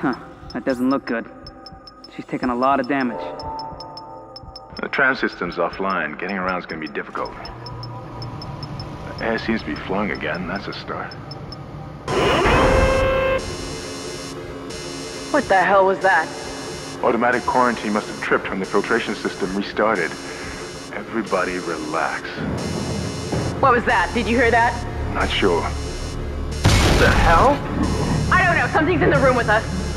Huh, that doesn't look good. She's taken a lot of damage. The tram system's offline. Getting around's gonna be difficult. The air seems to be flowing again. That's a start. What the hell was that? Automatic quarantine must have tripped when the filtration system restarted. Everybody relax. What was that? Did you hear that? Not sure. The hell? I don't know. Something's in the room with us.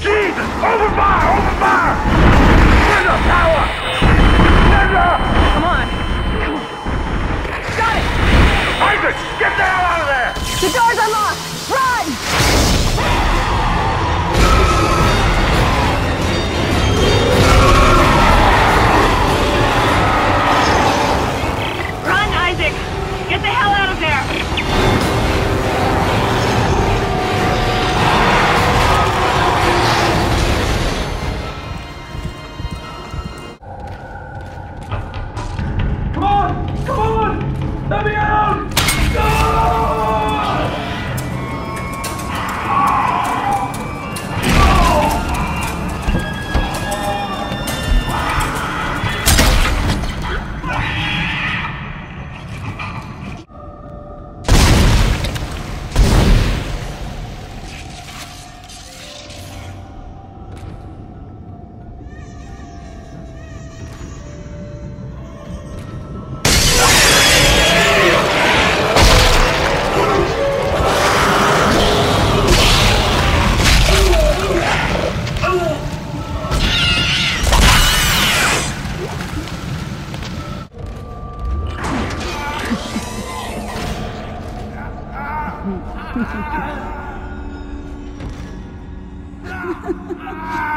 Jesus! Open fire! Open fire! Kendra! Power! Kendra! Come on. Got it! Isaac! Get the hell out of there! The door's unlocked! On! Ah!